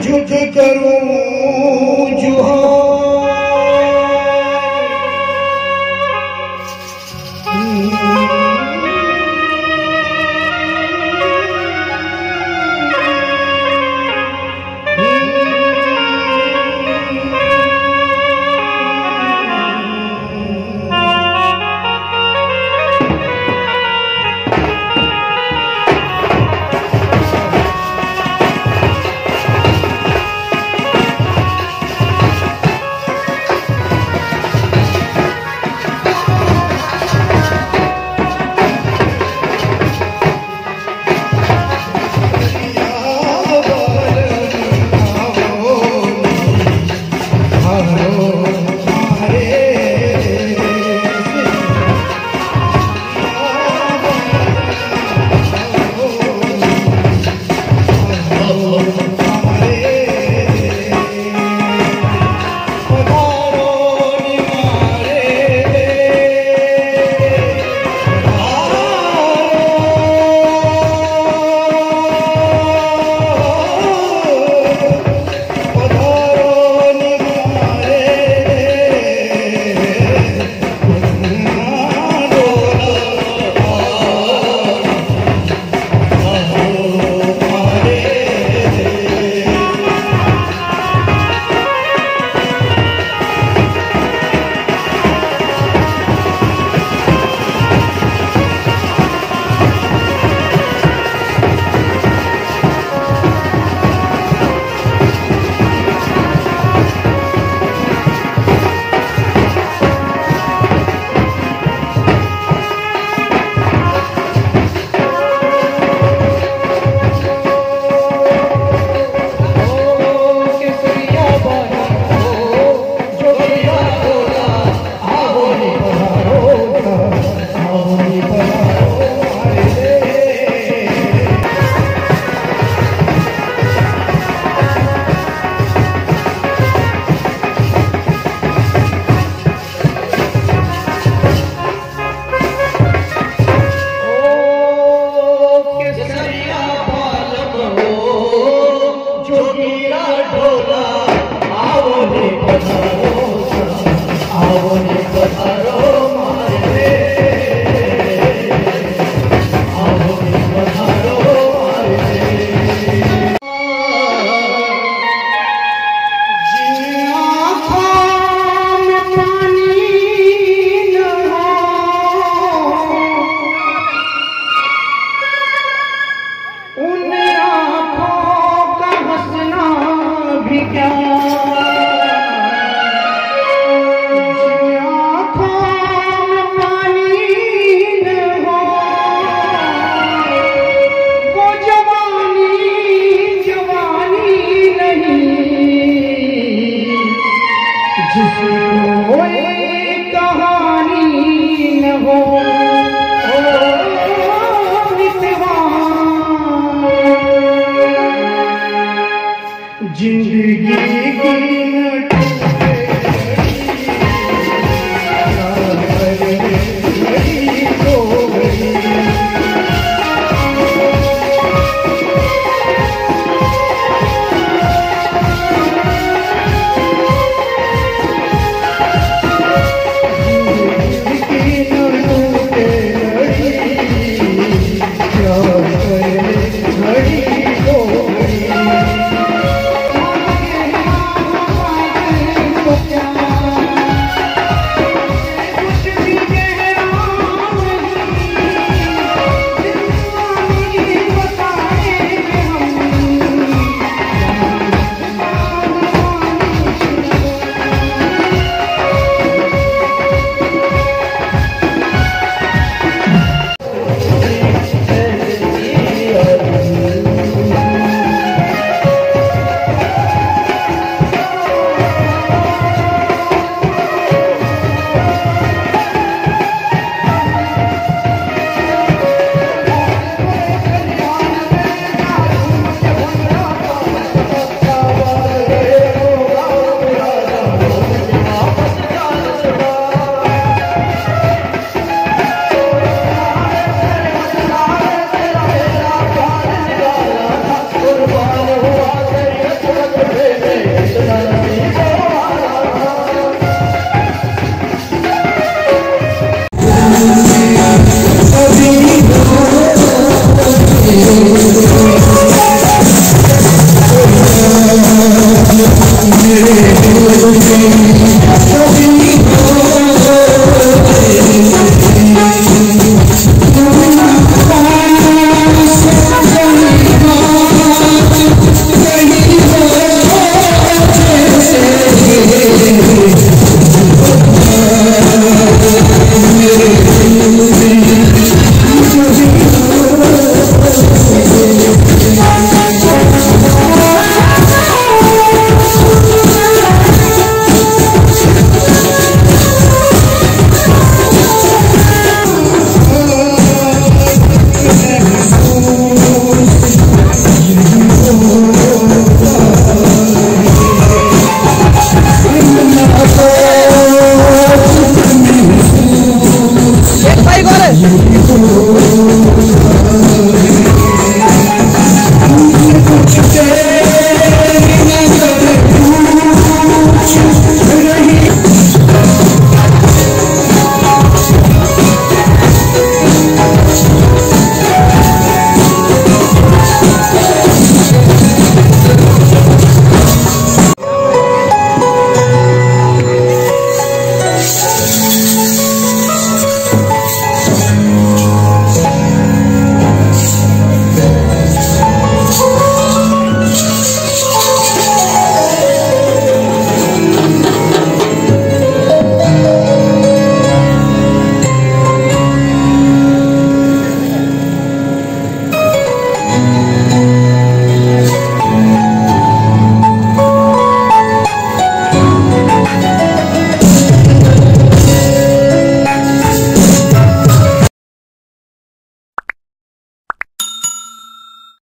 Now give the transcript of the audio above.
झुझ करूं जुहा